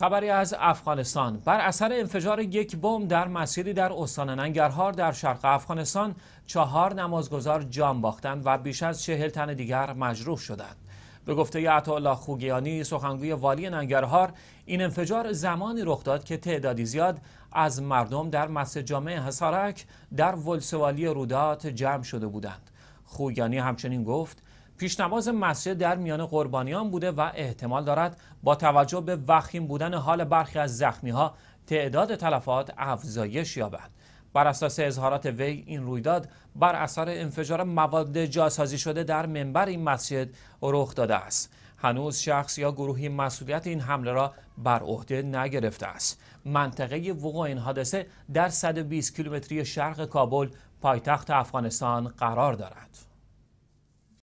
خبری از افغانستان. بر اثر انفجار یک بمب در مسجدی در استان ننگرهار در شرق افغانستان چهار نمازگزار جان باختند و بیش از چهل تن دیگر مجروح شدند. به گفته عطاالله خوگیانی سخنگوی والی ننگرهار این انفجار زمانی رخ داد که تعدادی زیاد از مردم در مسجد جامع حسارک در ولسوالی رودات جمع شده بودند. خوگیانی همچنین گفت پیشنماز مسجد در میان قربانیان بوده و احتمال دارد با توجه به وخیم بودن حال برخی از زخمی ها تعداد تلفات افزایش یابد. بر اساس اظهارات وی این رویداد بر اثر انفجار مواد جاسازی شده در منبر این مسجد رخ داده است. هنوز شخص یا گروهی مسئولیت این حمله را بر عهده نگرفته است. منطقه وقوع این حادثه در 120 کیلومتری شرق کابل پایتخت افغانستان قرار دارد.